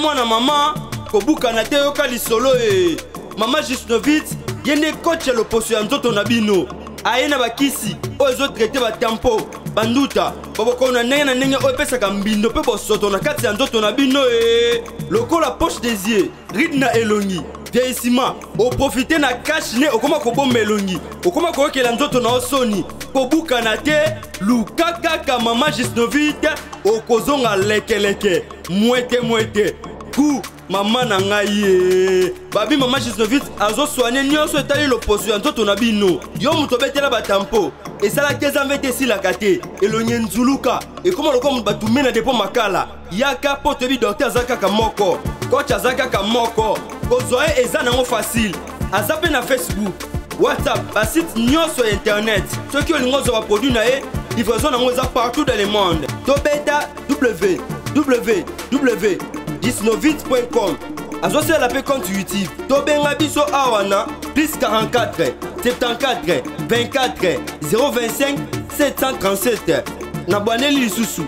mwana mama kobukana te yoka lisolo e mama jusnovit ye nde ya loposo ya nzoto na bino. Aye na bakisi oyo ezotraite batempo banduta babokolo na ndenge na ndenge oyo epesaka mbindo mpe bosoto na kati ya nzoto na bino e lokola poche des yeux ride na elongi vieillissement. Oprofite na kashe ne okóma kobomba elongi okóma koyokela nzoto na yo soni kobukana te luka kaka mama gisnovite okozonga lekeleke. Mwete mwete. Ku mama na ngai ye. Babi mama gisnovit azoswane nyonso etali loposo ya nzoto na bino. Yo moto obetela batampo esalaki eza mve te esilaka te. Elongi nzuluka ekóma lokola moto batume na depo makala. Yaka mpo toyebi dokter aza kaka moko koch aza kaka moko. Kozwa ye eza nango facile. Aza mpe na facebook whatsapp basite nyonso ya internet. Soki olingi ozwa baproduit na ye livraison nango eza partout dans le monde. Tobeta www disnovit.com azosalela mpe compte youtube tobenga biso awa na plus 44 74 24 025 737 na bwaneli lisusu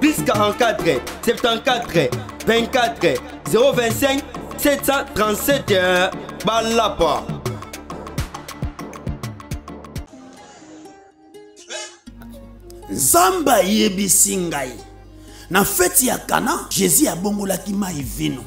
plus 44 74 24 025 737 balapa. Nzambe ayebisi ngai na feti ya kana jésus abongolaki mai vino.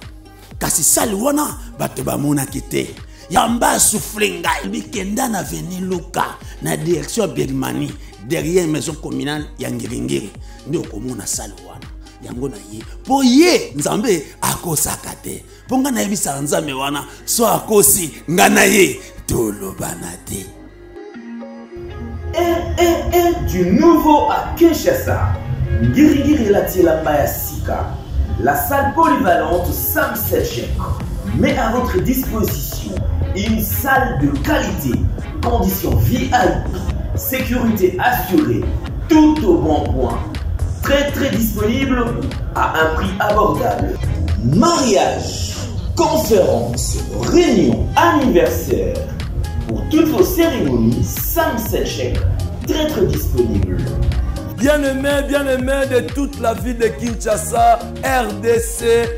Kasi sali wana bato bamonaki te. Yamba asufle ngai bikenda na veni luka na direction ya birmanie derrière maison communale ya ngiringiri nde okomona sali wana yango na ye. Mpo ye nzambe akosaka te. Mpo ngai nayebisaka nzambe wana so akosi ngai na ye tolobana te. RRR du nouveau à Kinshasa. Ngirigiri Latielamba Sika. La salle polyvalente Sam met à votre disposition une salle de qualité, conditions VIP, sécurité assurée, tout au bon point. Très très disponible à un prix abordable. Mariage, conférence, réunion, anniversaire. Pour toutes vos cérémonies, Sam Selchek, très très disponible. Bien-aimés, bien-aimés de toute la ville de Kinshasa, RDC,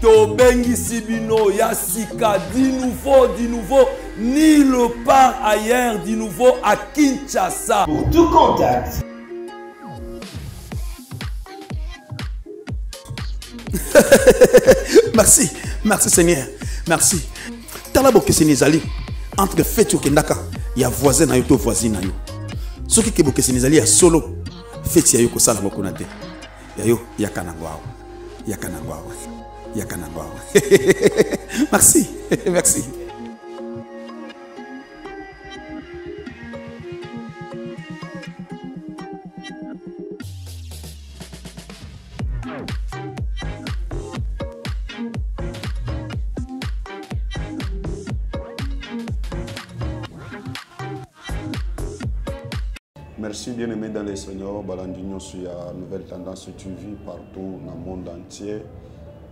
Tobengisi Bino, Yassika, du nouveau, du nouveau, nulle part ailleurs, du nouveau à Kinshasa. Pour tout contact, merci merci seigneur merci. Tala bokeseni ezali entre feti okendaka ya voisin na yo to voisine na yo. Soki ke bokeseni ezali ya solo feti ya yo kosala ngo kuna te. Ya yo yaka nango awa yaka nango awa yaka nango awa merci. Merci Merci bien-aimés dans les Seigneurs, Balandino sur la nouvelle tendance TV partout dans le monde entier.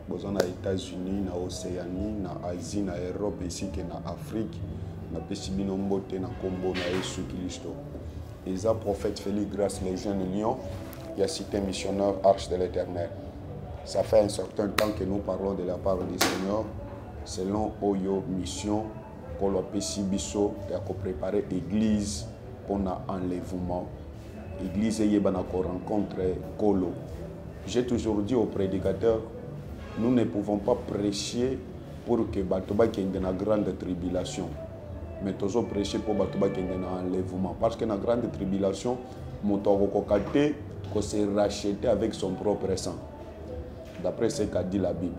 Besoin aux États-Unis, na Océanie, na Asie, na Europe, ici que na Afrique. Na Pessibino Mbote, na Combo, na Yesu Christo. Isa prophète Félix Grâce, les jeunes lions, il a cité missionnaire Arche de l'Éternel. Ça fait un certain temps que nous parlons de la part du Seigneur, selon Oyo mission, pour le Pessibiso, et à préparer l'église pour l'enlèvement. L'église est rencontre Kolo. J'ai toujours dit aux prédicateurs, nous ne pouvons pas prêcher pour que Batoba ait une grande tribulation. Mais toujours prêcher pour Batoba ait un enlèvement. Parce que la grande tribulation, mon kokate que se racheter avec son propre sang. D'après ce qu'a dit la Bible.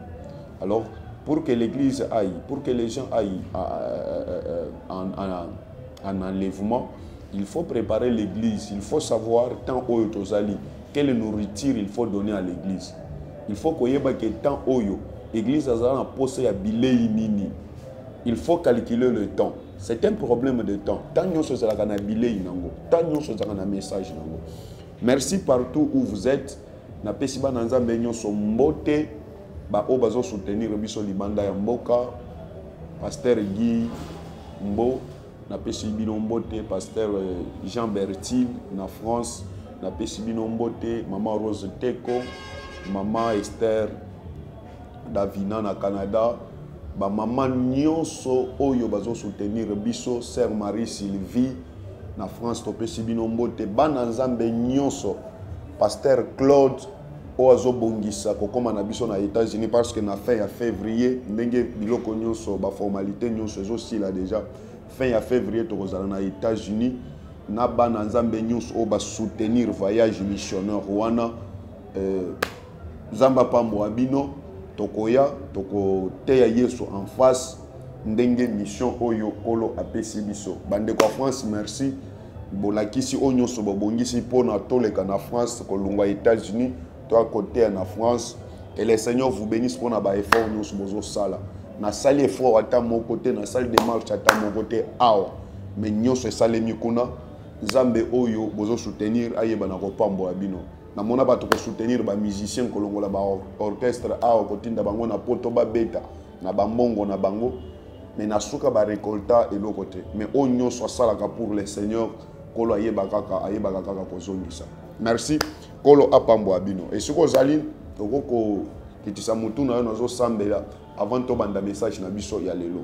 Alors, pour que l'église aille, pour que les gens aillent en, en, en enlèvement, il faut préparer l'église, il faut savoir tant oyo tozali, quelle nourriture il faut donner à l'église. Il faut koyeba que tant oyo, l'église azala na poste ya bilei nini. Il faut calculer le temps. C'est un problème de temps. Tant nyonso ezalaka na bilei nango, tant nyonso ezalaka na message nango. Merci partout où vous êtes. napesi bana nzambe nyonso mbote baoyo bazosoutenir biso libanda ya mboka paster guy mbo napesi bino mbote pasteur euh, jean bertil na france. Napesi bino mbote mama rose teko mama esther davina na canada. Bamama nyonso oyo bazosoutenir biso sœur marie sylvie na france. Topesi bino mbote bana nzambe nyonso. Paster claude oyo azobongisa kokóma na biso na états-unis parce que na fin ya février ndenge biloko nyonso baformalité nyonso ezosila déjà fin ya février tokozala na états-unis na bana nzambe nyonso oyo basoutenir voyage missionnaire wana nzambe apambola bino tokoya tokoteya yesu en face ndenge mission oyo kolo apesi biso. Bandeko ya france merci. Bolakisi oyo nyonso bobongisi mpona toleka na france kolongwa états-unis to akoteya na france. Et le seigneur vous bénisse mpona baeffort nyonso bozosala nasali effort ata moko te nasali démarche ata moko te. Awa me nyonso esalemi kuna nzambe oyo bozosoutenir ayeba na kopambola bino. Namona bato kosoutenir bamusicien kolongola baorchestre awa kotinda bango na poto babeta na bambongo na bango. Me na suka barekolta eloko te. Me oyo nyonso asalaka pour le seigneur kolo ayeba kaka ayebaka kaka kozongisa. Merci. Kolo apambola bino. Esikoy ozali okokokitisa motu na yo nazosambela avant tobanda message na biso ya lelo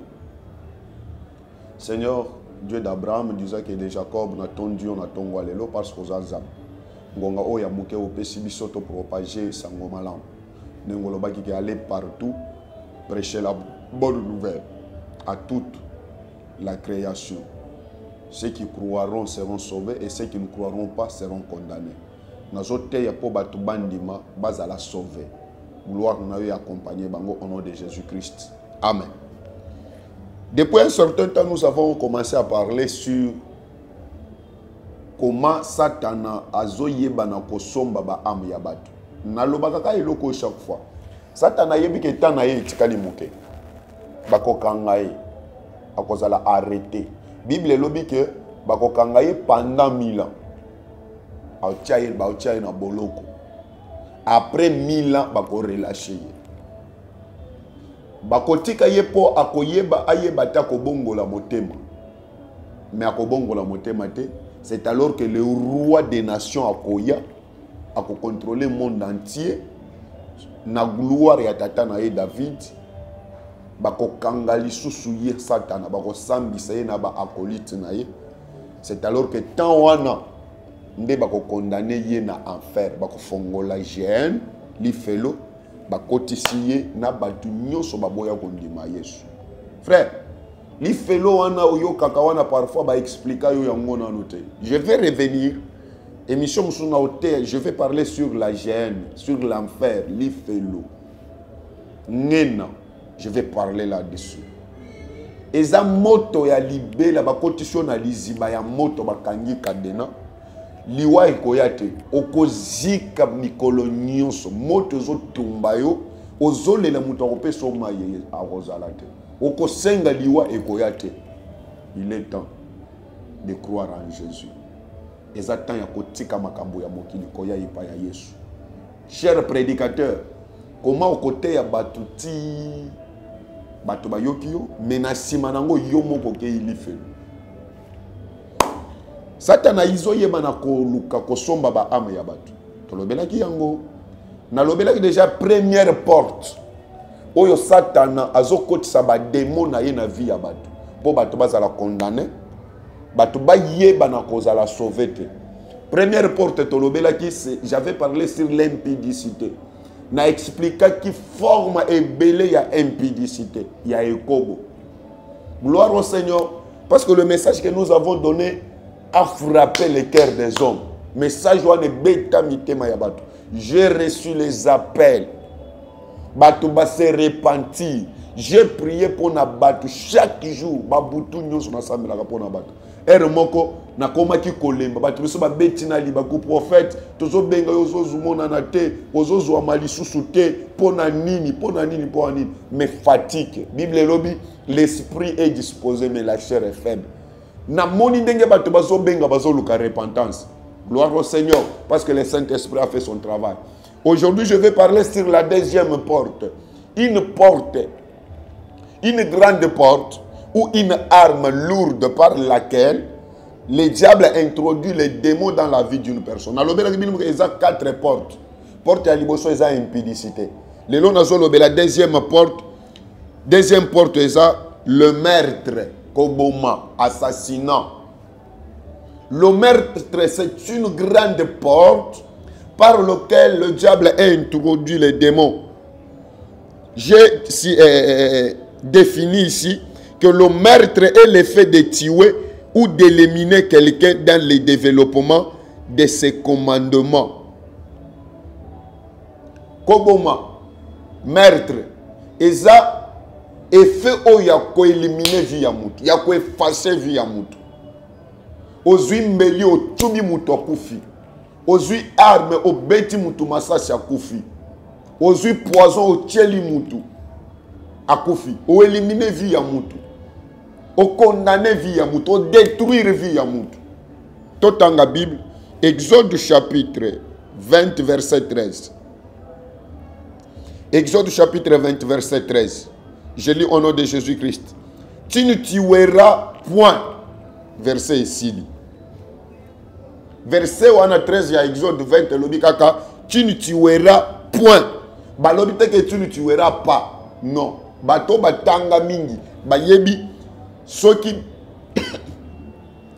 seigneur dieu d'abraham d'isaac et de jacob natondi yo na ntongo ya lelo parce que oza nzambe ngonga oyo ya moke opesi biso topropage sango malamu ndenge olobaki ke aller partout prêcher la bonne nouvelle à toute la création. Ceux qui croiront seront sauvés et ceux qui ne croiront pas seront condamnés. Nazoteya mpo bato bandima bazala sauvé gloire na yo accompagner bango au nom de jésus christ amen. Depuis un certain temps nous avons commencé à parler sur comment satana azoyeba na kosomba baame ya bato. Eloko chaque fois. Satana ayebi ke ntan na ye etikali moke. Akozala arrêté. Bible elobi ke bakokanga ye pendant mille ans. Baotia ye ye na boloko après mille ans bakorelache ye bakotika ye mpo akoyeba ayeba te akobongola motema. Mais akobongola motema te c'est alors que le roi des nations akoya akocontrôle monde entier na gloire ya tata na ye david bakokanga lisusu ye satana bakosambisa ye na baakolite na ye. C'est alors que temps wana nde bakokondane ye na enfer bakofongola gn lifelo bakotisi ye na bato nyonso baboya kondima yesu. Frère lifelo wana oyokaka wana parfois baexplika yo yango nano te. Je vais revenir. Émission mosusu na je vais parler sur la gn sur l'enfer lifelo ngena je vais parler là-dessus. Eza moto ya libela bakotisi yo na liziba ya moto bakangi kadena liwa ekoya te. Okozika mikolo nyonso. Moto ezotumba yo ozolela moto akopesa yo mai akozala te. Okosenga liwa ekoya te. Il est temps de croire en jésus. Eza temps ya kotika makambo ya mokili koya epai ya yesu. Cher prédicateur koma okoteya bato ti bato bayoki yo? Me na nsima nango yo moko okei lifelo satana izoyeba na koluka kosomba baame ya bato tolobelaki yango. Nalobelaki déjà première porte. Oyo satana azokotisa bademo na ye na vie ya bato mpo bato bazala condamné bato bayeba na kozala sauve te. Première porte tolobelaki j'avais parlé sur l'impudicité na explikaki forme ebele ya impudicité ya ekobo. Gloire au seigneur parce que le message que nous avons donné a frappé le cœur des hommes. Message wana ebeta mitema ya bato. J'ai reçu les appels. Bato base repentir j'ai prié mpona bato. Chaque jour babutu nyonso nasambelaka mpona bato. Ere moko nakomaki kolemba. Bato biso babeti na libaku prophète tozobenga yo ozozumonana te. Ozozwama lisusu te. Mpona nini mpona nini mpona nini. Mais fatigue. Bible elobi l'esprit est disposé mais la chair est faible namoni ndenge bato bazobenga bazoluka repentance. Gloire au seigneur parce que le saint-esprit a fait son travail. Aujourd'hui je vais parler sur la deuxième porte. Une porte une grande porte ou une arme lourde par laquelle le diable introduit les démons dans la vie d'une personne. nalobelaki bino eza quatre portes. Porte liboso impudicité. Lelo nazolobela deuxième porte deuxième porte le meurtre koboma assassinat le meurtre c'est une grande porte par laquelle le diable a introduit les démons j'ai si, euh, euh, défini ici que le meurtre est l'effet de tuer ou d'éliminer quelqu'un dans le développement de ses commandements. Koboma, meurtre, eza effet oyo ya koelimine vie ya mutu ya koefase vie ya mutu. Ozwi mbeli otumi mutu akufi. Ozwi arme obeti mutu masasi akufi. Ozwi poison otieli mutu akufi. Oelimine vie ya mutu. Okondane vie ya mutu. Odétruire vie ya mutu. Totanga bible exode chapitre 20 verset 13 exode chapitre 20 verset 13 je lis au nom de jésus christ tu ne tueras point. Verset esili verset wana 13 ya exode 20 elobi kaka tu ne tueras point. Balobi ke tu ne tueras pas. Non. Bato batanga mingi. Bayebi soki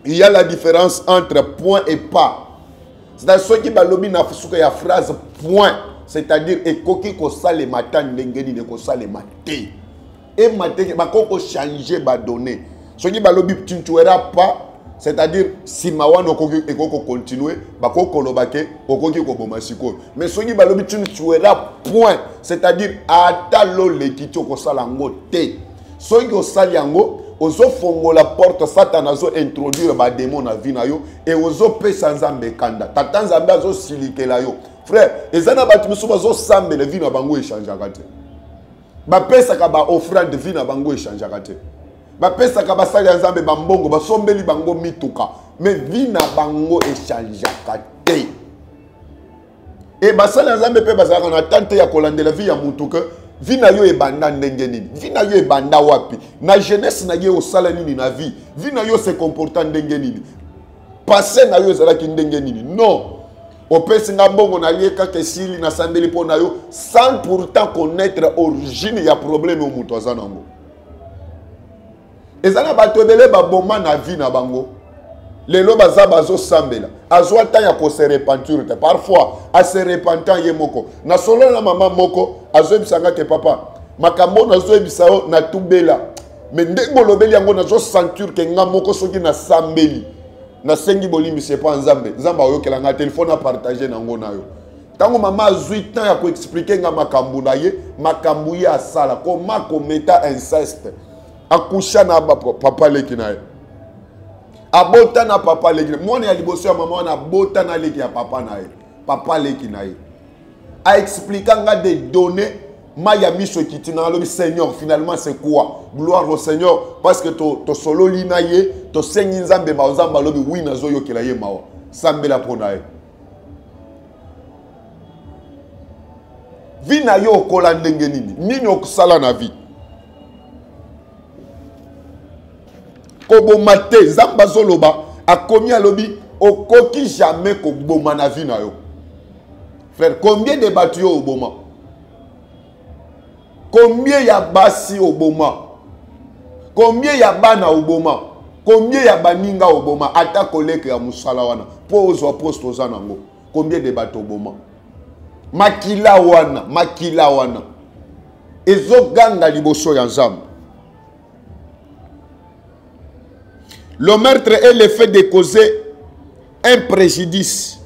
il y a la différence entre point et pas. C'est-à-dire soki balobi na suka ya phrase point c'est-à-dire nini ekosalema te ema te bakoki kochange badonné soki balobi tu ne tueras pas. C'est-à-dire nsima wana okoki ekoki kocontinue bakoki koloba ke okoki koboma sikoyo. Mais soki balobi tu ne tueras point. C'est-à-dire ata loleki ti okosala yango te. Soki osali yango ozofongola porte satana azointroduire bademo na vi na yo e ozopesa nzambe kanda. Tata nzambe azosilikela yo. Frère eza na bato misusu bazosambela vi na bango echangeaka bapesaka baoffrande vi na bango echangeaka te. Bapesaka basali ya nzambe bambongo basombeli bango mituka. Me vi na bango echangeaka te. E basali ya nzambe na tante ya kolandela vi ya mutu ke na yo ebanda ndenge nini? Na yo ebanda wapi? Na jeunesse na ye osala nini na vie? Vi na yo se comporta ndenge nini? Na yo ezalaki ndenge nini? Non opesi nga mbongo nalie kaka esili nasambeli mpo na yo sans pourtant connaître origine ya problème oyo moto aza nango. Eza na bato ebele baboma na vie na bango. Lelo baza bazosambela. Azwa ntan ya kose repenture te. Parfois ase repentant ye moko. Nasolola na mama moko azoyebisanga ke papa. Makambo oyo nazoyebisa yo natubela. Me ndenge olobeli yango nazosenture ke nga moko soki nasambeli nasengi bolimbisi epo ya nzambe. Nzambe aoyokela nga telefone apartage nango na yo ntango mama azwi ntan ya koexplike nga makambo na ye makambo ye asala koma kometa inceste. Akusha na papa leki na ye. Abota na papa leki na mwana ya liboso ya mama wana abota na leki ya papa na ye. Papa leki na ye. Aexplika nga de donner ma ya miso ekiti na alobi seigneur finalement c'est quoi? Gloire au seigneur parce que tosololi na ye tosengi nzambe mawa nzambe alobi wi nazoyokela ye mawa sambela mpo na ye. Vi na yo okola ndenge nini? Nini okosala na vie koboma te nzambe azoloba akomi alobi okoki jamais koboma na na yo. Frère combien de bato yo oboma? Combien ya basi oboma combien ya bana oboma combien ya baninga oboma ata koleka ya mosala wana. Mpo ozwa combien de bato oboma makila wana makila wana. Ezoganga liboso ya Le meurtre est le fait de causer un préjudice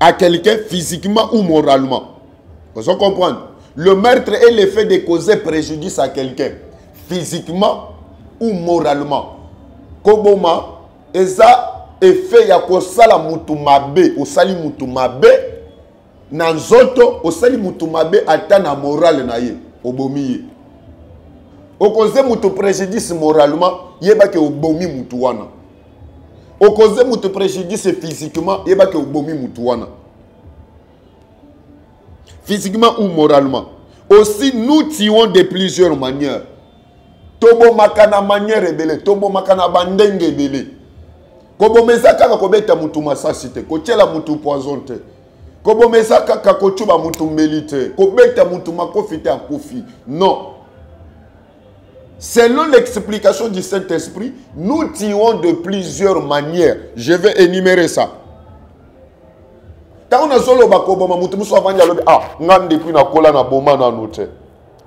à quelqu'un physiquement ou moralement. Vous comprendre Le meurtre est le fait de causer préjudice à quelqu'un physiquement ou moralement. Koboma, eza effet ya kosala mutu mabe, osali mutu mabe na nzoto, osali mutu mabe ata na morale na ye, obomi ye. okoze mutu préjudice moralement yebaki obomi mutu wana okoze mutu préjudice physiquement yebaki obomi mutu wana physiquement ou moralement. Aussi nous tuons de plusieurs manières. Tobomaka na manière ebele tobomaka na bandenge ebele koboma eza kaka kobeta mutu masasi te mutu poison te. Koboma eza kaka kocuba mutu mbeli te kobeta mutu makofi te non. Selon l'explication du saint-esprit nous tuons de plusieurs manières. Je vais énumérer ça ntango nazoloba koboma mutu mosusu avandi alobi ah nga depuis nakola na boma nanu te.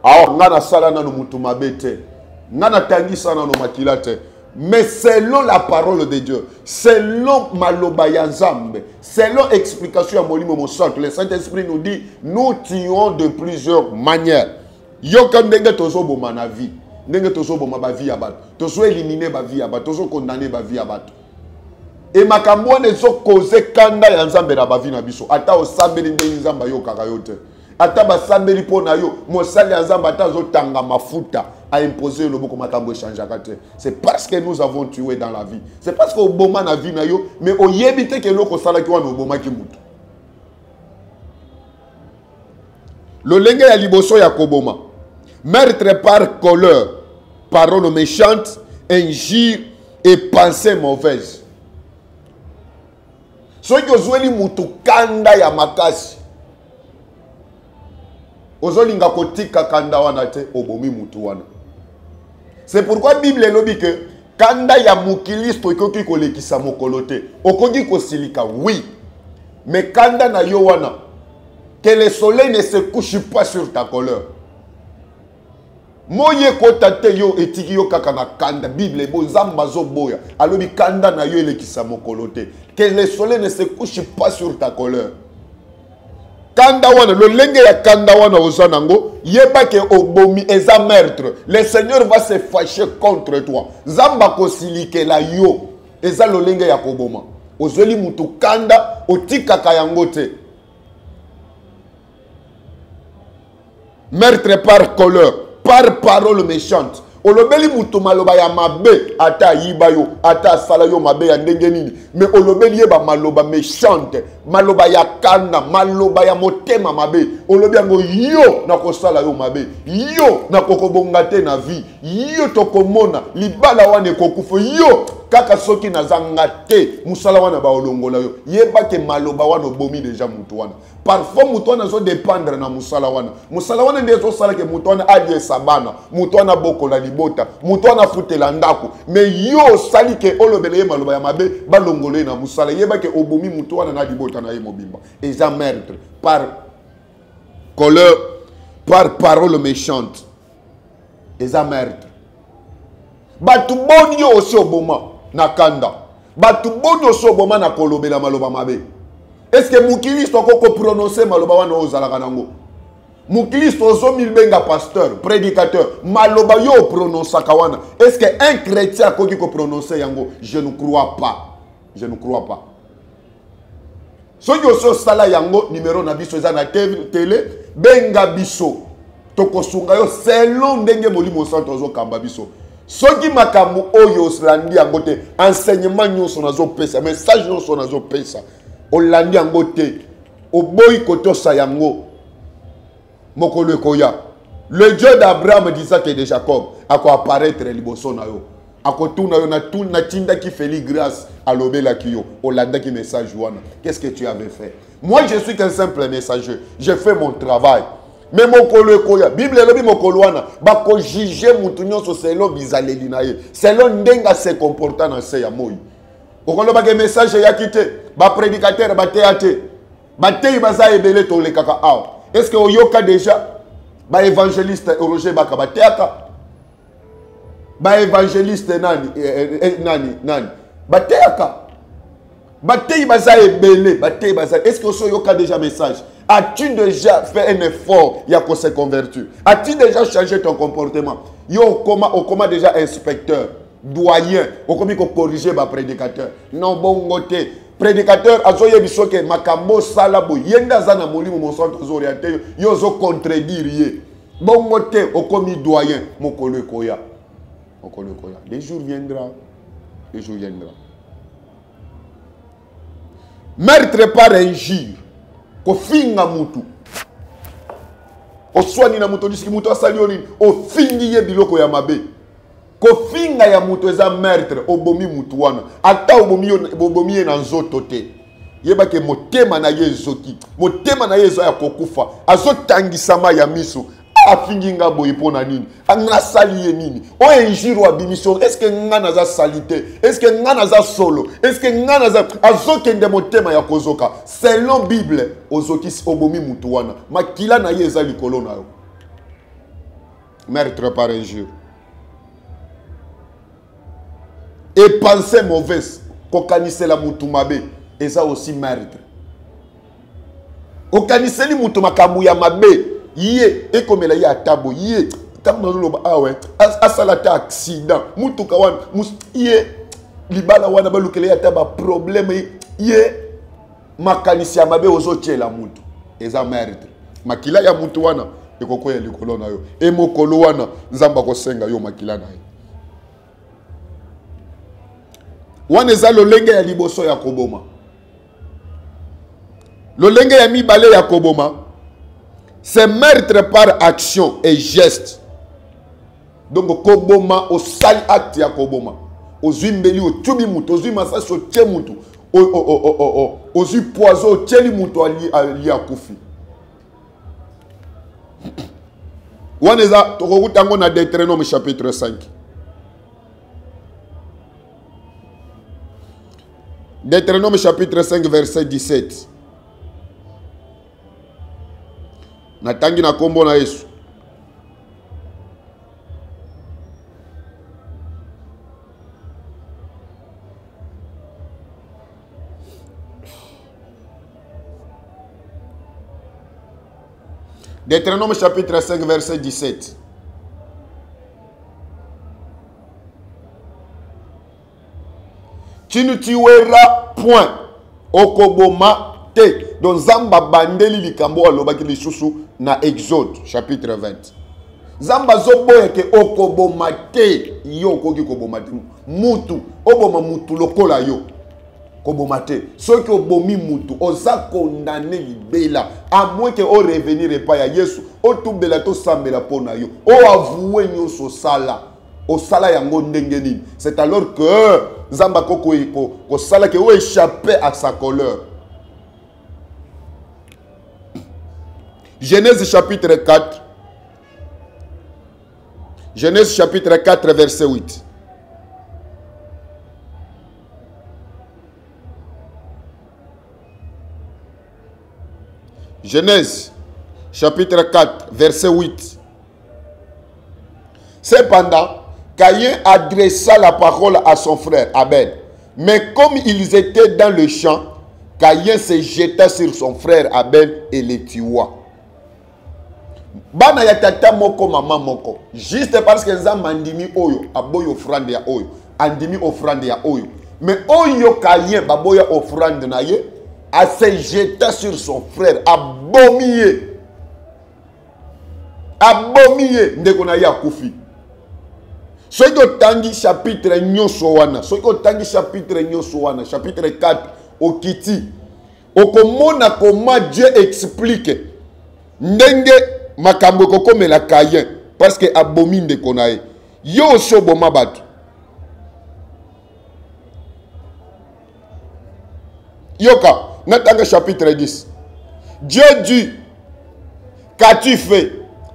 Awa nga nasala nanu mutu mabe te. Nga natangisa nanu makila te. Mais selon la parole de dieu selon maloba ya selon explication ya molimo mosantu le saint-esprit nous dit nous tuons de plusieurs manières. Yoka ndenge tozoboma na vie ndenge tozoboma bavie ya bato. Tozoelimine bavie ya bato tozokondane bavie ya bato e makambo wana ezokoze kanda ya nzambe na biso. Ata osambeli ndenge nzambe ayokaka yo te. Ata basambeli mpo na yo mosali ya nzambe ata azotanga mafuta aimpose yo loboko makambo echangeaka te. C'est parce que nous avons tué dans la vie. C'est parce que na vie na yo mais oyebi te ke eloko osalaki wana obomaki motu lolenge ya liboso ya koboma. Meurtre par colère parole méchante injure et pensée mauvaise soki ozweli mutu kanda ya makasi ozolinga kotika kanda wana te obomi mutu wana. C'est pourquoi bible elobi ke kanda ya mokilisto ekoki kolekisa mokolo te. Okoki kosilika oui. Mais kanda na yo wana que le soleil ne se couche pas sur ta colère moi ekota te yo etiki yo kaka na kanda. Bible ebo nzambe azoboya alobi kanda na yo elekisa mokolo te que le soleil ne se couche pas sur ta colère kanda wana lolenge ya kanda wana oza nango yeba ke obomi eza meurtre. Le seigneur va se fâcher contre toi. Nzambe akosilikela yo eza lolenge ya koboma. Ozweli mutu kanda otikaka yango te. Meurtre par colère par parole méchante. Olobeli mutu maloba ya mabe ata ayiba yo ata asala yo mabe ya ndenge nini. Me olobeli ye bamaloba méchante maloba ya kanda maloba ya motema mabe. Olobi yango yo nakosala yo mabe yo nakokobonga te na vie yo tokomona libala wana ekokufa yo kaka soki nazanga te mosala wana baolongola yo. Yebake maloba wana obomi deja wana parfois moto wana azodépendre na mosala wana. Mosala wana nde ezosalaka moto wana aliesa bana. Moto wana abokola libota. Moto wana afutela ndako. Me yo osali ke olobela ye maloba ya mabe balongola ye na mosala yebake obomi moto na libota na ye mobimba. Eza par colère par parole méchante. Eza meurtre bato boni yo osi oboma na kanda. Bato boni osi oboma na kolobela maloba mabe estce mokilisto akokoprononce maloba wana oyo ozalaka nango? Ozomilbenga pasteur prédicateur. Maloba yo oprononsaka wana. Estce un chrétien akoki koprononce yango? Je ne crois pas. Je ne crois pas. Soki osi osala yango nimero na biso na tele benga biso. Tokosunga yo selon ndenge molimo santo azokamba biso. Soki makambo oyo olandi yango te enseignement nyonso nazopesa message nyonso nazopesa olandi yango te. Oboyi kotosa yango. Mokolo ekoya. Le dieu d'abraham d'isaac et de jacob akoapparaître liboso na akotuna yo natindaki grâce alobelaki yo. Olandaki message wana qu'est-ce que tu avais fait? Moi je suis qu'un simple messager. Je fais mon travail. Me mokolo ekoya. Bible elobi mokolo wana. Bakojuge mutu nyonso selon bizaleli na ye. Selon ndenge ase comporta na se ya moi. Okolobaka message eyaki te baprédicateur bateya te bateyi baza ebele tolekaka awa. Est ce que oyoka déjà? Baévangéliste roger baka bateyaka baévangéliste nani eh, eh, nani nani? Bateyaka bateyi baza ebele bateyi baza est ce que osi oyoka déjà message? As-tu déjà fait un effort ya kose convertir as-tu déjà changé ton comportement? Yo okoma okoma déjà inspecteur doyen. Okomi kokorrige baprédicateur non bongo te prédicateur azoyebi soki makambo osala boye ye nde aza na molimo mosantu ozoriente yo yo ozocontredire ye. Bongo te okomi doyen mokolo ekoya. Mokolo ekoya. Les jours viendra les jours viendra meurtre par injure kofinga mutu. Oswani na moto lisiki moto asali yo nini? Ofingi ye biloko ya mabe kofinga ya moto eza meurtre obomi mutu wana. Ata obomi ye na nzoto te. Yebake motema na ye ezoki. Motema na ye eza ya kokufa. Azotangisama ya miso. Afingi nga boye mpo na nini? Nasali ye nini? Oyo injure abimiso eske nga naza sali te? Eske nga naza solo? Eske nga naza azokende motema ya kozoka. Selon bible ozokisi obomi mutu wana. Makila na ye eza meurtre par injure et pensée mauvaise kokanisela mutu mabe eza aussi meurtre. Okaniseli mutu makambo ya mabe ye ekomela ye ata boye ye ntango nazoloba awe as- asala ata accident. Mutuka wana libala wana balukela ye ata baproblème ye makanisi ya mabe ozotyela mutu. Eza meurtre. Makila ya mutu wana ekokwea likolo na yo. E mokolo wana nzambe akosenga yo makila na wana eza lolenge ya liboso ya koboma. Lolenge ya mibale ya koboma. C'est meurtre par action et geste. Donc koboma osali acte ya koboma. Ozwi mbeli otyubi mutu ozwi masasi otie mutu. O- o- o- o- o- o- ozwi poison otyeli mutu ali akufi. Wana eza tokokuta yango na deutéronome chapitre 5 Deutéronome chapitre 5 verset 17 natangi na nkombo na yesu. Deutéronome chapitre 5 verset 17 tu ne tueras point. Okoboma te. Donc nzambe abandeli likambo oyo alobaki lisusu na exode chapitre 20 nzambe azoboya ke okoboma te. Yo okoki koboma te. Mutu. Oboma mutu lokola yo. Koboma te. Soki obomi mutu oza kondane libela. Amoin ke orevenir epai ya yesu otubela tosambela mpo na yo oavue nyonso osala osala yango ndenge c'est alors que nzambe akoki ko- kosala ke oéchappe à sa colère genèse chapitre 4 genèse chapitre 4 verset 8 Genèse chapitre 4 verset 8. Cependant, Caïn adressa la parole à son frère Abel. Mais comme ils étaient dans le champ, Caïn se jeta sur son frère Abel et le tua. bana ya tata moko mama moko juste parce que nzambe oyo aboyi offrande ya oyo andimi offrande ya oyo mais oyo kayen baboya offrande na ye ase jeta sur son frère abomi ye abomi ye ndeko na soki otangi chapitre nyonso wana soki otangi chapitre nyonso chapitre 4 okiti okomona koma dieu explique ndenge makambo ekokomela kayen parce que abomi ndeko na ye. Yo osi oboma yoka natanga chapitre 10 dieu dit qu'as-tu fait?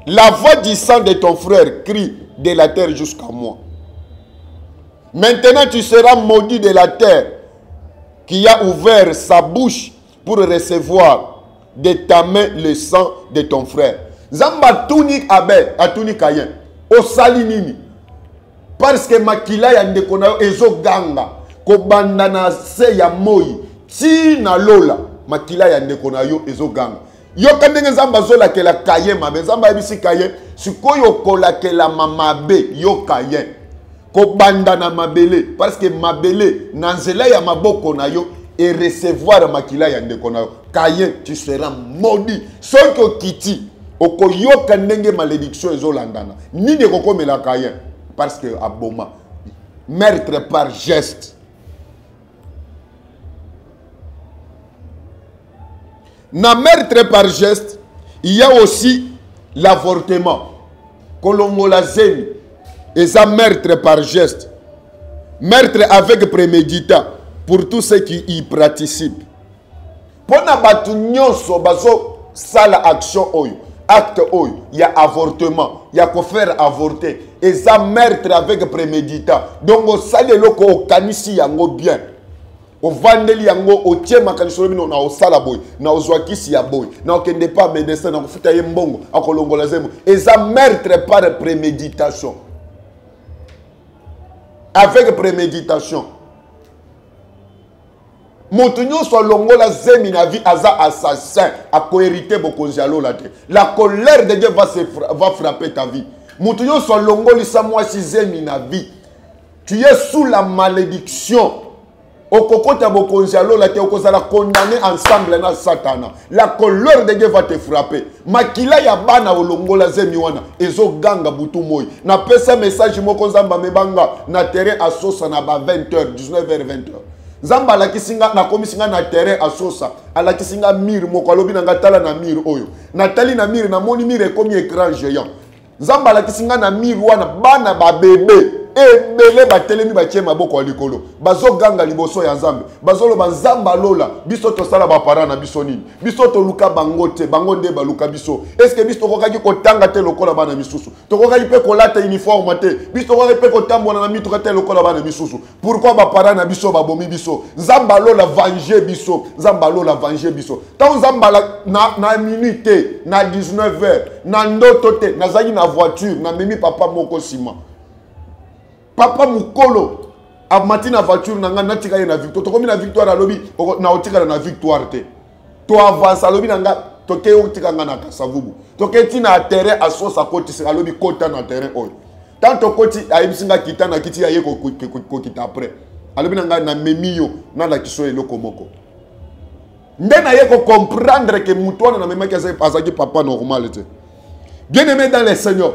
La voix du sang de ton frère crie de la terre jusqu'à moi. Maintenant tu seras maudit de la terre qui a ouvert sa bouche pour recevoir de ta main le sang de ton frère. Nzambe atuni abel atuni kayen. Osali nini? Parce que makila ya ndeko na yo ezoganga kobanda na se ya moi. Ntina lola makila ya ndeko na yo ezoganga yoka ndenge nzambe azolakela kayen mabe. Nzambe ayebisi kayen sikoyo okolakelama mabe yo kayen kobanda na mabele. Parce que mabele na ya maboko na yo erecevoir makila ya ndeko na yo. Kayen tu seras maudit. Soki okiti okoyoka ndenge malédiction ezolandana. Nini ekokomela kayen parce que aboma. Meurtre par geste na meurtre par geste il y a aussi l'avortement. Kolongola zemi eza meurtre par geste. Meurtre avec prémédita pour tous ceux qui y participent. Mpo na bato nyonso bazosala action oyo acte oyo ya avortement ya kofaire avorter. Eza meurtre avec prémédita. Donc osali eloko okanisi yango bien ovandeli yango otie makanisi olobi no na osala boye na ozwa kisi ya boye na okende pa médecin na kofuta ye mbongo akolongola zembo. Eza meurtre par préméditation. Avec préméditation. Moto nyonso alongola zemi na vie aza assassin. Akohérite bokonzi ya lola te la colère de dieu va, se, va frapper ta vie. Moto nyonso alongolisa mwasi zemi na vie. Tu es sous la malédiction okokota bokonzi ya lola te okozala condamné ensemble na satana. La colère de dieu va te frapper. Makila ya bana olongola zemi wana ezoganga butu moi. Napesa message moko nzambe amebanga na terrain asosa na ba 20 h 19 h 20 h nzambe alakisi nga nakomisi nga na terrain asosa alakisi mire moko alobi na nga tala na mire oyo. Natali na mire namoni mire ekomi écran géant. Nzambe alakisi nga na mire wana bana babebe ebele batelemi batie maboko ya likolo. Bazoganga liboso ya nzambe. Bazoloba nzambe alola biso tosala bapara na biso nini? Biso toluka bango te bango nde baluka biso. Eske biso tokokaki kotanga te lokola bana misusu? Tokokaki mpe kolata uniforme te. Biso tokokaki mpe kotambola na mituka te lokola bana misusu. Pourkui bapara na biso babomi biso? Nzambe alola vange biso. Nzambe alola vange biso. Ntango nzambe na, na minute te na 19 heure na ndoto te nazalaki na voiture namemi papa moko nsima papa mokolo amati na voiture na ngai natika ye na victoire. Tokomi na victoire alobi na otikala na victoire te. Toavance alobi na ngai tokei otika ngai na kasavubu tokei ntina terrain asosa akotisi alobi kota na terrain oyo. Tant tokoti ayebisi ngai kita na kiti aye ko- ko- ko- kokita après. Alobi na ngai namemi yo nalakisa yo eloko moko. Nde naye kocomprendre ke motu wana namemaki aza- azalaki papa normal te. Bien aimé dans le seigneur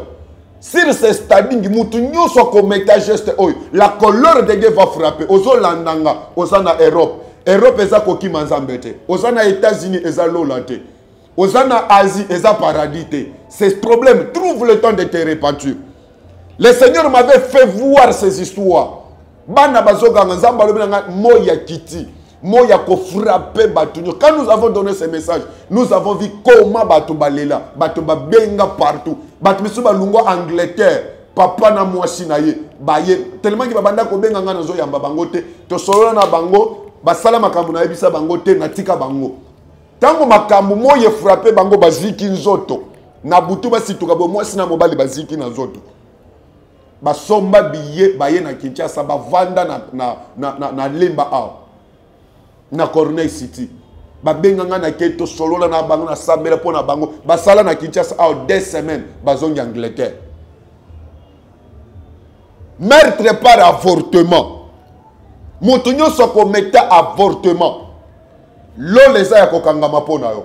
sur ce stading mutu nyonso akometa geste oyo la colère de dieu va frapper ozolandanga oza na europe. Europe eza kokima nzambe te. Oza na états-unis eza lola te. Oza na asie eza paradis te. Ce trouve le temps de te repentir. Le seigneur m'avait fait voir ces histoires. Bana bazoganga nzambe alobi na ngai moi ya kiti moi ya kofrappe bato nyonso quand nous avons donné ce message nous avons vu comment bato balela bato babenga partout bato misusu balungwa angleterre papa na mwasi na ye baye. Telemaki babanda kobenga ngai nazoyamba bango te. Tosolola na bango basala makambo nayebisa bango te natika bango. Ntango makambo moi efrappe bango baziki nzoto. Na butu basituka bo mwasi na mobali baziki na nzoto. Basomba biye baye na kinshasa bavanda na, na, na, na, na lemba awa. Na corneille city babenga ngai na kei tosolola na bango nasambela mpo na bango. Basala na kinshasa awa deux semaines bazongi angleterre. Meurtre par avortement. Moto nyonso akometa avortement. Lolo eza ya kokangama mpo na yo.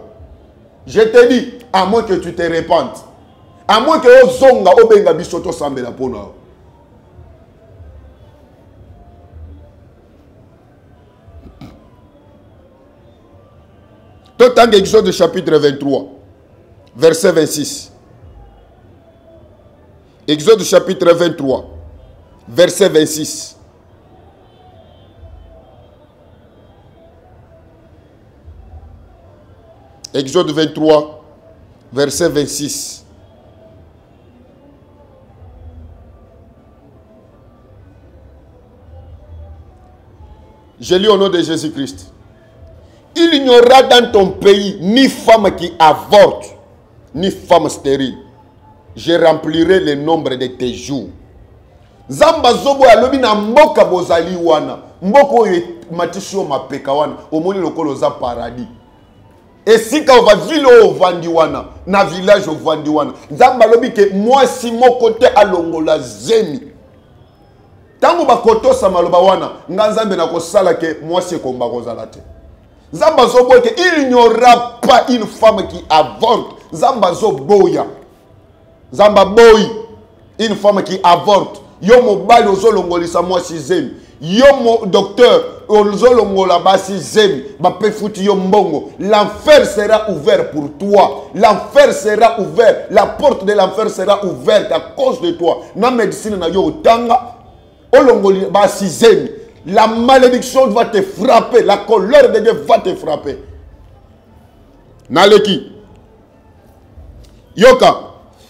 Je te dis à moins que tu te repentes à moins que ozonga obenga biso tosambela mpo na yo totanga exode chapitre 23 verset 26 exode chapitre 23 verset 26 exode 23 verset 26 je lis au nom de Jésus-Christ il n'y aura dans ton pays ni femme qui avorte, ni femme stérile. Je remplirai le nombre de tes jours. Zamba zobo alobi na mboka bozali wana. Mboka oyo matisi yo mapeka wana. Omoni lokolo za paradis. esika ova ville oyo ovandi wana na village ovandi wana nzambe alobi ke mwasi moko te alongola zemi ntango bakotosa maloba wana nga nzambe nakosala ke mwasi ekomba kozala nzambe azoboya ke il n'y aura pas une femme qui avorte nzambe azoboya nzambe aboyi une femme qui avorte yo mobali ozolongolisa zemi yo mo docteur ozolongola basi zemi bape futi yo mbongo. L'enfer sera ouvert pour toi. L'enfer sera ouvert. La porte de l'enfer sera ouverte à cause de toi. Na médecine na yo otanga. Olongoli zemi la malédiction va te frapper. La colère de dieu va te frapper. Naleki. Yoka.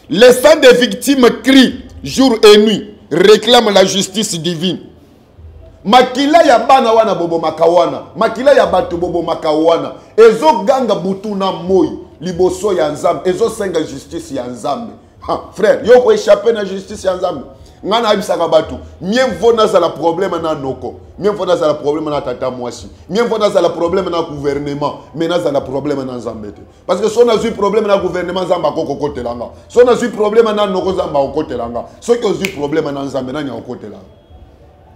Les sangs des victimes crient jour et nuit réclament la justice divine. Makila ya bana wana bobomaka wana makila ya bato bobomaka wana ezoganga butu na moi liboso ya nzambe. Justice ya nzambe. Frère yo koéchappe na justice ya nzambe ngai nayebisaka bato mie mvo nazala problème na noko mie mvo nazala problème na tata mwasi mie mvo nazala problème na gouvernement mais nazala problème na nzambe parce que so nazwi problème na gouvernement nzambe akokokotelanga so nazwi problème na noko nzambe akokotelanga soki ozwi problème na nzambe nani akokotelanga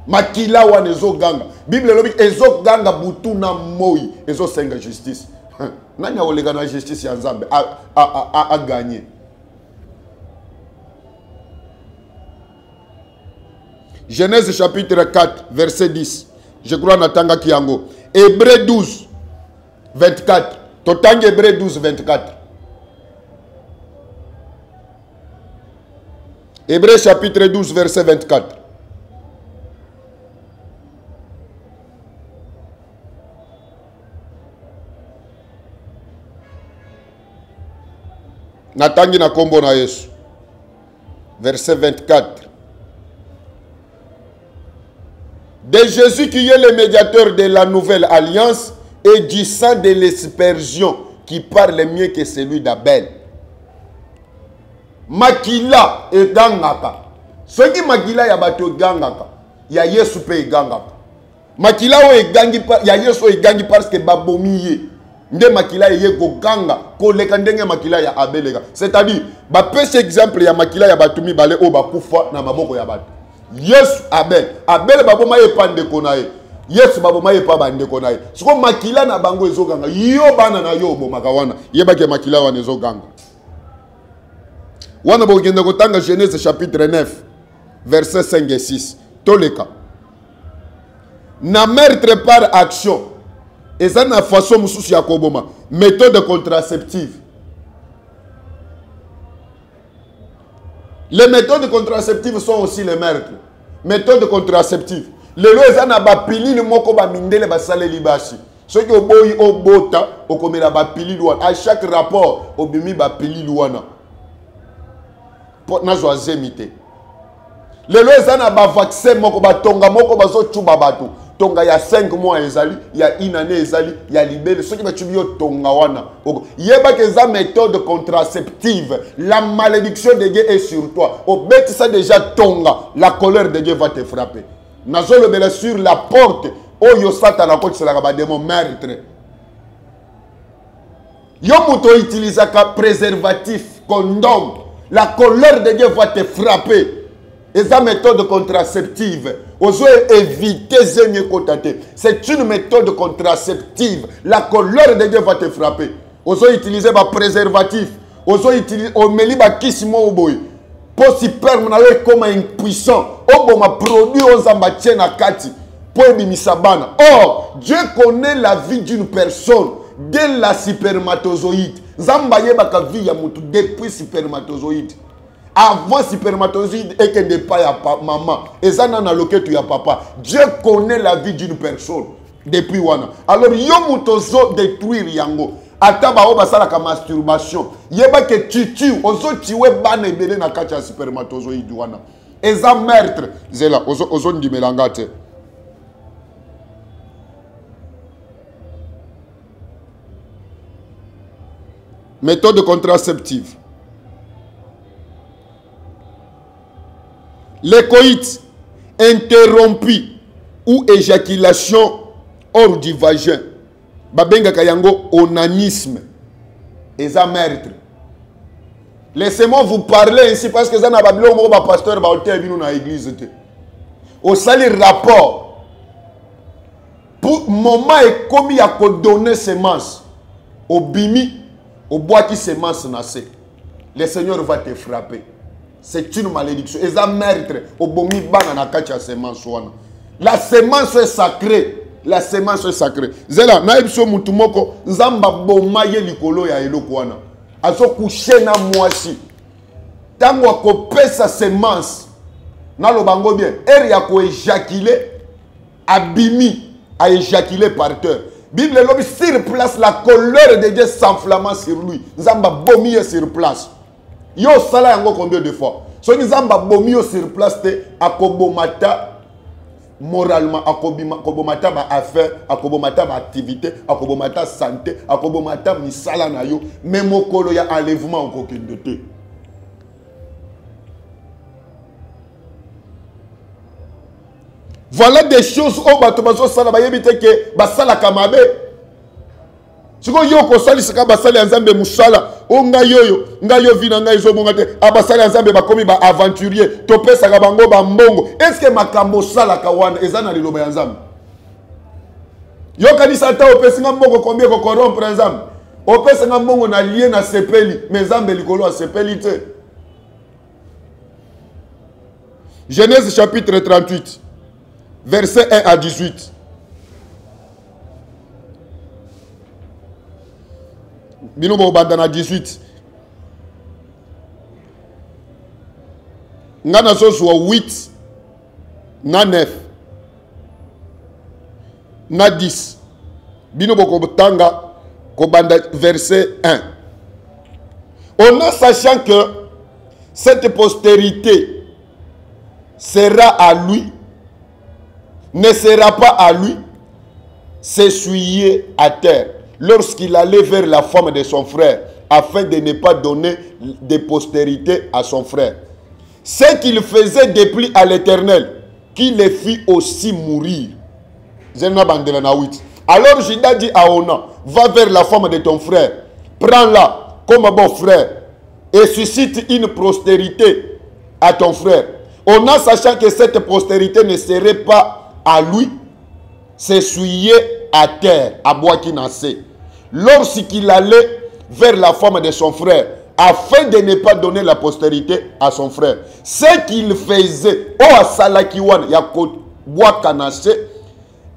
makila wana ezoganga. Bible elobi ezoganga butu na moi ezosenga justice. Nani akoleka na justice ya nzambe? Aganye genèse chapitre 4 verset 10 je crois natangaki yango hébreu 12 24 totangi hébreu 12 24 hébreu chapitre 12 verset 24 natangi na nkombo na yesu. Verset 24 de jésus qui est le médiateur de la nouvelle alliance et du sang de l'aspersion qui parle mieux que celui d'abel. Makila egangaka. Soki makila ya bato egangaka ya yesu mpe egangaka. Makila oyo egangi ya yesu egangi parce que babomi ye. Nde makila eye koganga koleka ndenge makila ya c'est-à-dire bapesi exemple ya makila ya bato mibale oyo bakufa na maboko yesu abel. Abel baboma ye mpa ndeko na ye yesu baboma ye mpa bandeko na ye makila na bango ezoganga yo bana na yo obomaka wana yebaki makila wana kotanga genèse chapitre 9 verset 5 et 6 toleka. Na meurtre par action. Eza na façon mosusu ya koboma. Méthode contraceptive les méthodes contraceptives sont aussi les meurtres. Méthode contraceptive lelo eza na bapilile moko bamindele basaleli basi soki oboyi obota okomela bapilile wana a chaque rapport obimi bapilile wana nazwa zemi te lelo eza na bavaccin moko batonga moko bazocuba bato tonga ya 5 mois ezali ya une année ezali ya libele soki bacubi yo tonga wana. Yebaki eza méthode contraceptive. La malédiction de dieu est sur toi. Obetisa déjà tonga. La colère de dieu va te frapper. Nazolobela sur la porte. Oyo satana akotiselaka bademo meurtre. Yo moto outilisaka préservatif condom. La colère de dieu va te frapper eza méthode contraceptive. Ozo éviter zemi ekota c'est une méthode contraceptive. La colère de dieu va te frapper. Ozo utiliser bapréservatif omeli bakisi moko boye mpo sperme na yo ekóma impuissant oboma produit oyo nzambe atie na kati mpo ebimisa or dieu connaît la vie d'une personne. Dès la spermatozoïde nzambe ayebaka vie ya depuis spermatozoïde avant spermatozoïde ekende epai ya mama eza na na loketo ya papa dieu connaît la vie d'une personne depuis wana. Alors yo moto ozodétruire yango. Ata baoyo basalaka masturbation. Yebake tutu ozotiwe bana ebele na kati ya spermatozoïde wana. Eza meurtre zela ozondimelanga ozo te méthode contraceptive le coït interrompu ou éjaculation hors du vagin. Babengaka yango onanisme. Eza meurtre. Laissez-moi vous parler ici parce que eza na babiloko moko bapasteur baoteya bino na église te. Osali rapport. Pour moment ekomi ya kodonne semence obimi obwaki semence na se. Le seigneur va te frapper c'est une malédiction. Obomi bana na kati ya semence la semence est sacrée. La semence est sacrée. Zela nayebi so mutu moko nzambe aboma ye ya eloko wana. Azokushe na mwasi. Ntango akopesa semence naloba yango bien ere ya koejakule abimi aéjaculé par terre. Bible sur place la colère de dieu s'enflamma sur lui. Nzambe abomi ye sur place yo osala yango combien de fois? Soki nzambe abomi yo sur place te akoboma ta moralement akoboma ta baaffaire akoboma ta baactivité akoboma ta santé akoboma ta misala na yo me mokolo ya enlèvement okokende te voilà des choses oyo bato bazosala bayebi te ke basalaka mabe sikoyo yo kosalisaka basali ya nzambe mosala o ngai oyo ngai yo vi na ngai ezobonga te. A basali ya nzambe bakomi baaventurier topesaka bango bambongo estce makambo osalaka wana? Eza na liloba ya nzambe. Yokanisa ata opesinga mbongo kombi ekokorompre nzambe. Opesanga mbongo na lie na sepeli. Me nzambe likolo asepeli te. Genèse chapitre 38 verset 1 à 18 bino bobanda na 18 nga nazozwa 8 na 9 na 10 bino bokotanga verset 1 en en sachant que cette postérité sera à lui ne sera pas à lui s'essuyer à terre lorsqu'il allait vers la femme de son frère afin de ne pas donner de postérité à son frère. Ce qu'il faisait déplut à l'éternel, qui le fit aussi mourir. Alors Judas dit à Ona, va vers la femme de ton frère, prends-la comme bon frère et suscite une postérité à ton frère. Ona, sachant que cette postérité ne serait pas à lui, s'essuyer à terre, à naissait. Lorsqu'il allait vers la femme de son frère, afin de ne pas donner la postérité à son frère. Ce qu'il faisait, oh asalakiwan, yako bois kanassé,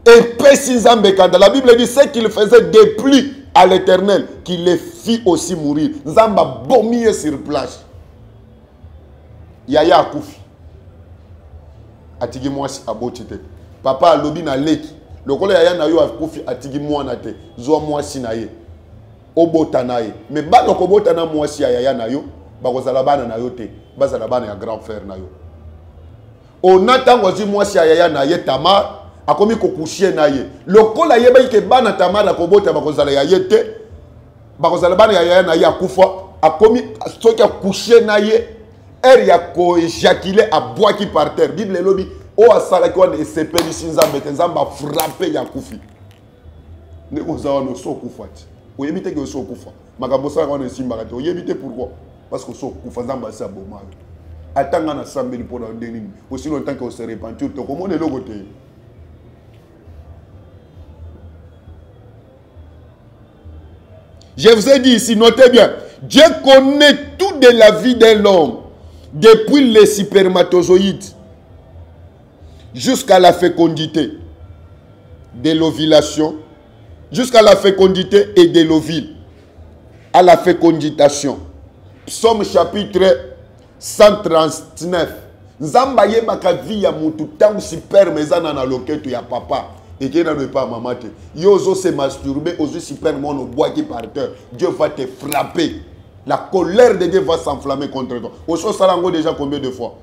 epesi nzambe kanda la bible dit ce qu'il faisait déplut à l'éternel qu'il les fit aussi mourir. Nzambe abomi ye sur place. Yaya akufi atiki mwasi aboti te. Papa alobi leki lokola yaya na yo akufi atiki mwana te zwa mwasi na ye obota na ye. Me bana kobota na mwasi ya yaya na yo bakozala bana na yo te bazala bana ya grand frère na yo. Ona ntango azwi mwasi ya yaya na ye tamar akomi kokushie na ye. Lokola ayebaki ke bana tamar akobota bakozala ya ye te bakozala bana ya yaya na ye akufa akomi soki akushie na ye ere ya koejakule abwaki par terre. Bible elobi oyo asalaki wana esepelisi nzambe te nzambe ya kufi ndenge oza wana oso okufa ti oyebi te ke oso okufa makambo osalaka wana esimbaka te. Parce que oso okufa nzambe asi aboma yo ata nga nasambeli mpo Je vous ai dit ici, notez bien, Dieu connaît tout de la vie d'un homme, depuis les spermatozoïdes jusqu'à la fécondité de l'ovulation, jusqu'à la fécondité et de l'ovule, à la féconditation. Psaume chapitre 139. nzambe ayebaka vi ya mutu sperme eza na na loketo ya papa. Te. Yo masturbe obwaki par terre. Dieu va te frapper. La colère de dieu va s'enflammer contre toi. Déjà combien de fois?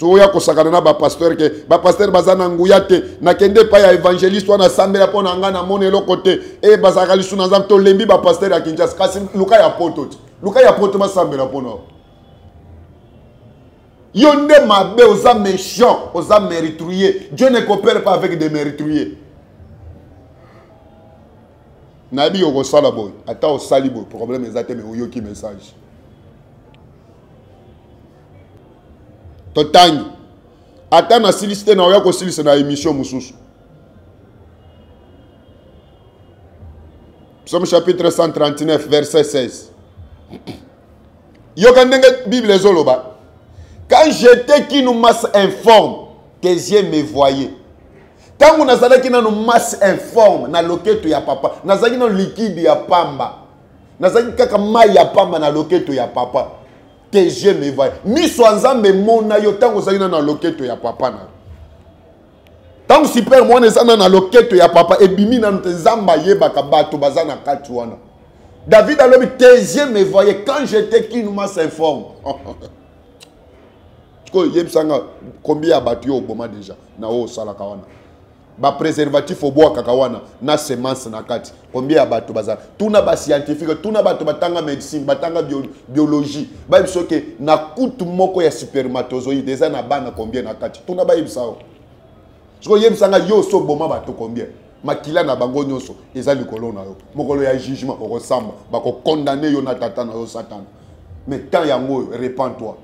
So oya kosakana na bapaster ke. Bapaster baza na nguya te nakende epai ya évangéliste wana asambela mpo na ngai namona eloko te. E bazalaka lisu na nzambe tolembi bapaster ya kinshasa. Kasi luka ya poto te. Luka ya poto basambela mpo na yo. Nde mabe oza méchant oza méritrouillé dieu ne coopère pas avec des méritrouillés nayebi yo kosala boye. Ata osali boye. Problème eza te me oyoki message totangi ata nasilisi te na oya kosilisa na émission mosusu. Psaume chapitre 139 verset 16 yoka ndenge bible ezoloba. Quand j'étais kino masse informe tes yeux me voyaient. Ntango nazalaki nano masse informe na loketo ya papa. Nazalaki nano likide ya pamba. Nazalaki kaka mai ya pamba na loketo ya papa tes yeux me voyaient miso ya nzambe yo ntango ozalaki nano na loketo ya papa na ntango super mwana eza na na loketo ya papa ebimi nano te nzambe ayebaka bato baza kati wana. David alobi tes yeux me voyaient quand j'étais kinuma s'informe sikoyo yebisanga combien ya bato yo oboma deja na oyo osalaka wana bapréservatif obwakaka wana na semence na kati. Combien ya bato bazala tuna bascientifique tuna bato batanga médecine batanga bio, biologie. Bayebi soki na kutu moko ya supermatozoide eza na bana combien na kati? Tuna bayebisa o sikoyo yebisanga yo so oboma bato combien? Makila na bango nyonso eza likolo na yo. Mokolo ya jugement okosamba. Bakokondane yo na tata na yo satana mais temps yango oyo toi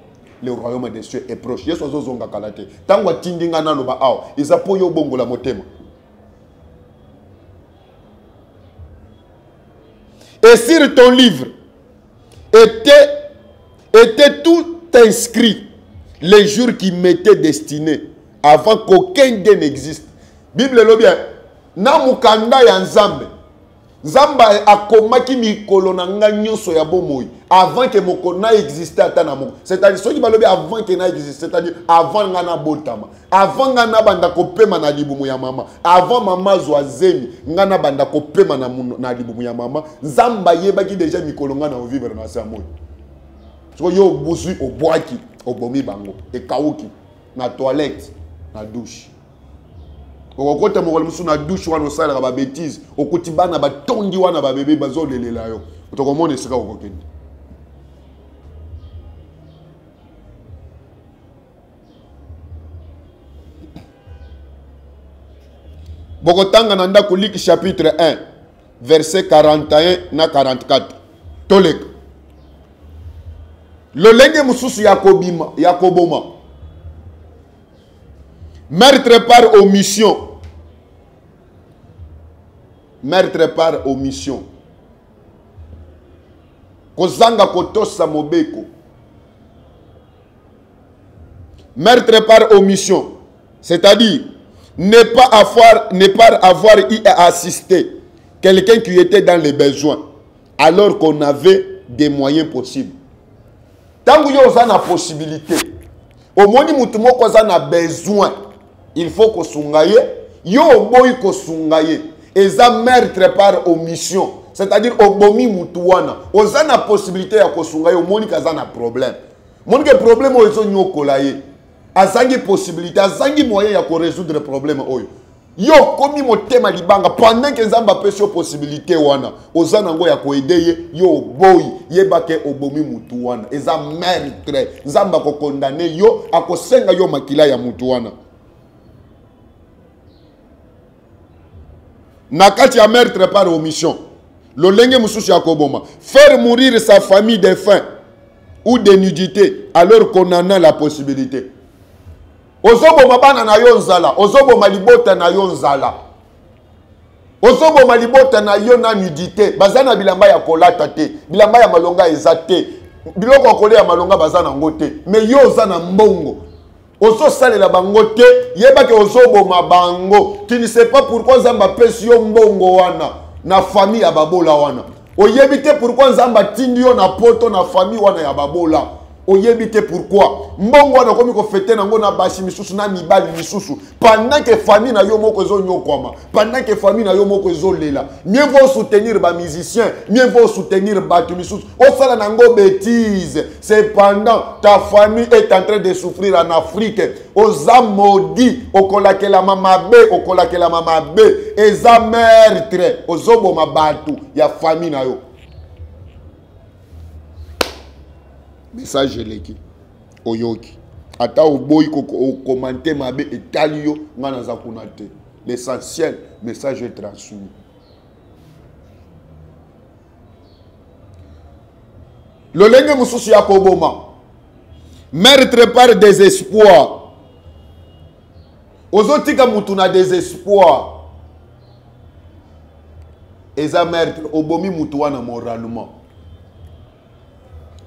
le royaume des cieux est proche. Yesu azozonga kala te. Ntango atindi ngai naloba awa eza mpo yo obongola motema. Et sur ton livre. Était, était tout inscrit les jours qui m'étaient destinés avant qu'aucun d'eux n'existe. Bible elobi na mokanda ya nzambe nzambe akomaki mikolo na ngai nyonso ya bomoi avant ke moko na existe ata na moko. C'est-à-dire soki balobi avant ke na existe c'est-à-dire avant ngai nabotama avant ngai nabanda kopema na libumu ya mama avant mama azwa zemi ngai nabanda kopema na, na libumu ya mama nzambe ayebaki deja mikolo ngai na ovivre na se ya moi soko yo obuzwi obwaki obomi bango ekauki na toilette na douche okokota mokolo mosusu na douche wana babétise okuti bana batondi wana babebe bazolelela yo. Tokomona esika okokende. Bokotanga na ndako chapitre 1 verset 41 na 44 toleka. Lolenge mosusu ya kobima ya meurtre par omission meurtre par omission kozanga kotosa mobeko. Meurtre par omission c'est-à-dire ne pas avoir, ne pas avoir quelqu'un qui était dans les besoins alors qu'on avait des moyens possibles. Ntango yo oza na possibilité. Omoni mutu moko aza na besoin il faut kosunga ye yo oboyi kosunga ye eza meurtre par omission. C'est-à-dire obomi mutu wana oza na possibilité ya kosunga ye omoni ke aza na problème. Omoni ke problème oyo ezonyokola ye. Azangi possibilité azangi moyen ya korésoudre problème oyo. Yo okomi motema libanga pendant ke nzambe apesi yo possibilité wana oza nango ya koede ye yo oboyi yeba ke obomi mutu wana eza meurtre nzambe akokondane yo akosenga yo makila ya mutu wana na kati ya meurtre par omission lolenge mosusu ya koboma. Faire mourir sa famille de faim ou de nudité alors qu'on en a la possibilité. Ozoboma bana na yo nzala. Ozoboma libota na yo nzala. Ozoboma libota na yo nudité. Baza na bilamba ya kolata te. Bilamba ya malonga eza te. Biloko ya malonga baza nango te. Me yo oza na mbongo ozosalela bango te yebaki ozoboma bango. Tu ne sais pas pourquoi nzambe apesi yo mbongo wana na famille ya babola wana. Oyebi te pourquoi nzambe atindi yo na poto na famille wana ya babola oyebi te pourquoi? Mbongo wana okomi kofete nango na basi misusu na mibali misusu. Pendant ke famille na yo moko pendant ke famille na yo moko ezolela mieux vaut soutenir bamusicien mieux vaut soutenir bato misusu. Osala nango bétise cependant ta famille est en train de souffrir en afrique. Oza maudit okolakelama mabe okolakelama mabe eza meurtre. Ozoboma bato ya famille na yo message eleki oyoki. Ata oboyi okomante mabe etali yo ngai naza kuna l'essentiel message est transmis. Lolenge mosusu ya koboma. Meurtre par désespoir ozotika mutu na désespoir eza meurtre obomi mutu wana moralement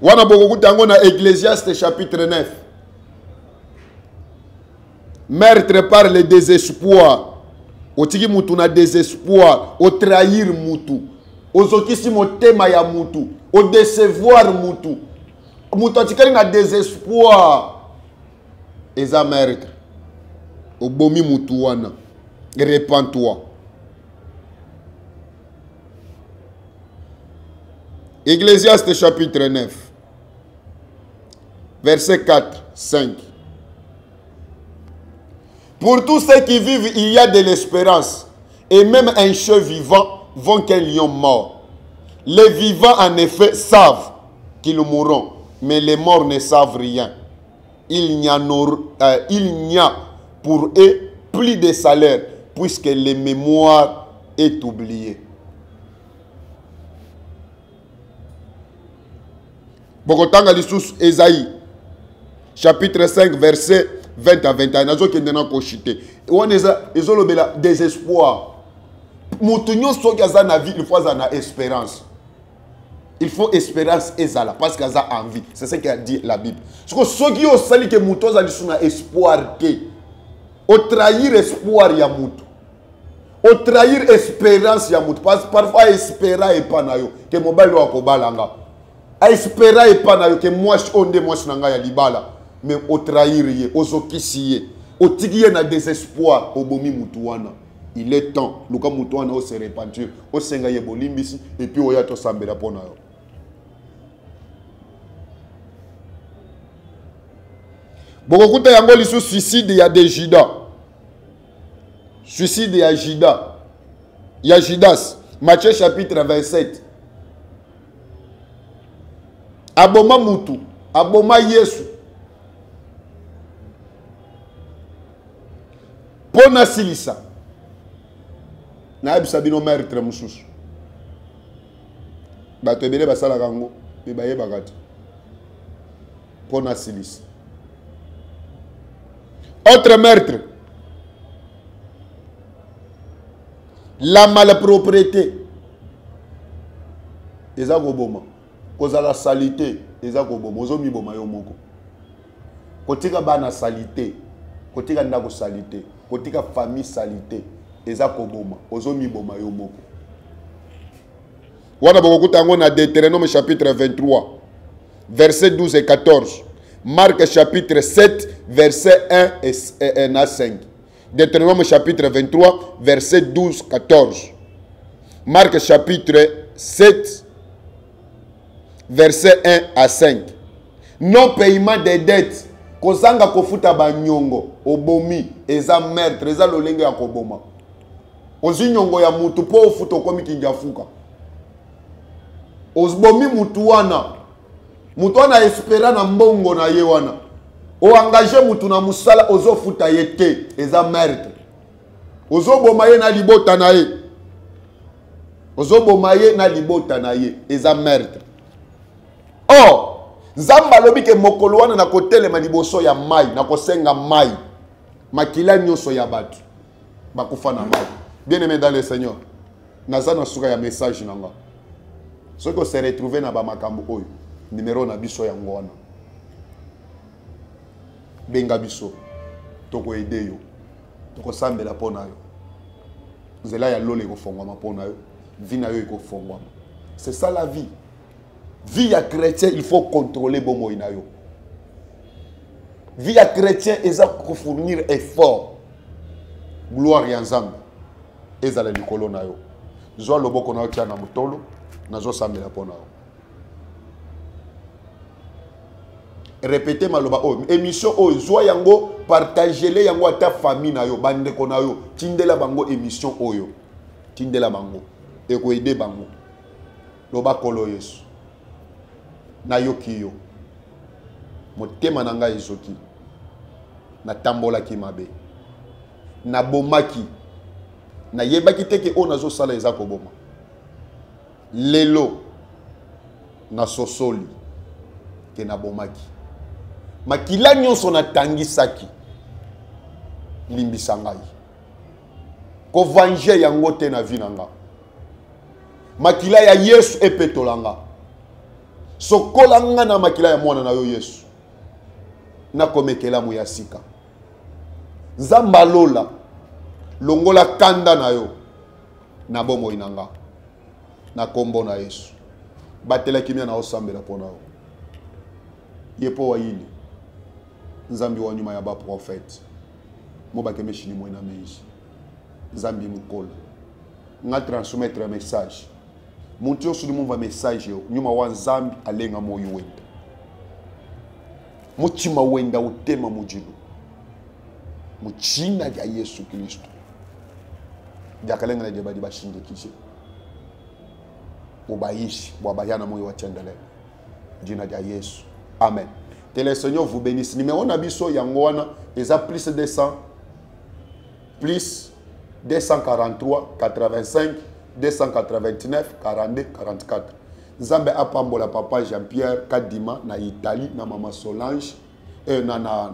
wana bokokuta ecclésiaste chapitre 9 meurtre par le désespoir otiki mutu na désespoir. Otrahir mutu. Ozokisi motema ya mutu. Odecevoir mutu. Mutu atikali na désespoir. Eza meurtre obomi mutu wana. Repens-toi. Ecclésiaste chapitre 9 verset 4 5 Pour tous ceux qui vivent, il y a de l'espérance. Et même un chien vivant vont qu'un lion mort. Les vivants, en effet, savent qu'ils mourront, mais les morts ne savent rien. Il n'y euh, a pour eux plus de salaire, puisque le mémoire est oublié. bokotanga lisusu ezaïe chapitre 5 verset 20 à 21 nazokende na koshite. Wana eza ezolobela désespoir. Moto nyonso soki aza na vie il faut aza espérance. Il faut espérance ezala parce que aza en vie. C'est ce qu'a dit la bible. Siko soki yo osali ke moto ozali su na espoir te otrahir espoir ya motu otrahir espérance ya motu parce parfois espéra epa na yo ke mobali oyo akobalanga aespera epa na yo ke mwasi oyo nde mwasi na ngai ya libala me otrahir ye ozokisi ye otiki na désespoir. Obomi mutu wana il est temps. Luka mutu wana ose repentir. Osenga ye bolimbisi. Epuis oya tosambela mpo na yo bokokuta yango lisusu suicide ya de juda suicide ya juda ya judas matthieu chapitre 27 aboma mutu aboma yesu mpo nasilisa nayebisa bino meurtre mosusu. Bato ebele basalaka yango me bayebaka te. Mpo nasilisa autre meurtre. La malpropriété eza koboma. Kozala sali te eza koboma. Ozomiboma yo moko. Kotika bana sali te kotika ndako sali te kotika famille sali te eza koboma. Ozomiboma yo moko. Wana bokokuta yango na deutéronome chapitre 23 verset 12 et 14 marc chapitre 7 verset 1 et, et, et na 5 deutéronome chapitre 23 verset 12 14 marc chapitre 7 verset 1 à 5 non paiement des dettes kozanga kofuta banyongo obomi eza meurtre eza lolenge ya koboma. Ozwi nyongo ya mutu mpo ofuta okomi kinjafuka obomi mutu wana mutu wana espera na mbongo na ye wana. Oengage mutu na mosala ozofuta ye te eza meurtre. Ozoboma ye na libota na ye. Ozoboma ye na libota na ye eza meurtre. Or nzambe alobi ke mokolo wana na kotelema liboso ya mai na kosenga mai makila nyonso ya bato bakufa na mai bien aimé dans le seigneur naza na suka ya message na nga. Soki ose retrouve na bamakambo oyo nimero na biso yango wana. Benga biso tokoede yo tokosambela mpo na yo. Nzela ya lolo ekofongwama mpo na yo vi na yo ekofongwama. C'est ça la vie vie ya chrétien il faut contrôler bomoi na yo vie ya chrétien eza effort. Gloire ya nzambe ezala likolo na yo zwa loboko na yo tia na motolo nazosambela mpo maloba oyo émission oyo zwa yango partagele yango ata famille na yo bandeko na yo tindela bango émission oyo tindela bango. Ekoede bango. Loba kolo yesu nayoki yo motema na ngai ezoki. Natambolaki mabe. Nabomaki. Nayebaki te ke oyo nazosala eza koboma. Lelo nasosoli ke nabomaki. Makila nyonso natangisaki. Limbisa ngai. Kovange yango te na vi na nga. Makila ya yesu epetola nga sokola nga na makila ya mwana na yo yesu. Nakomekelamu ya sika. Nzambe alola longola kanda na yo na bomoi na nga na nkombo na yesu. Batelaki mia na osambela mpo na yo. Ye mpo wayini nzambe wa nyuma ya baprofete. Mo bakemeshini moi na meiji nzambe mokolo. Nga transmettre message muntu nyonso ndi mumva message yo. Nyuma wa nzambe alenga moyo wenda mutima wenda utema mujilu mu dzina lya yesu kristu lyakalenga lya badi bashindikishe mubayishi bwabayana moyo watyendelele dzina lya yesu. Amen. Que le seigneur vous bénisse. Numéro na biso yango wana eza plus 200 plus 243 85 289 42 44 nzambe apambola papa jean pierre kadima na italie na mama solange eh, na, na,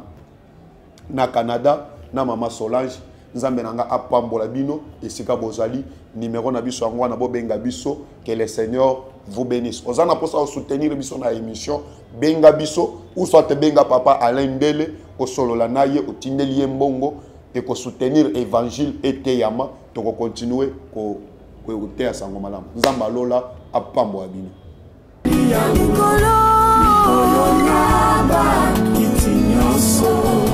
na canada na mama solange. Nzambe na nga apambola bino esika bozali numero na biso yango wana bobenga biso que le seigneur vous bénisse. Oza na mposa osoutenir biso na émission benga biso ou soit benga papa alain mbele osolola na ye otindeli ye mbongo ekosoutenir évangile eteyama tokokontinue okoki koteya sango malamu. Nzambe alola apambwa bino. Likolo na bakiti nyonso.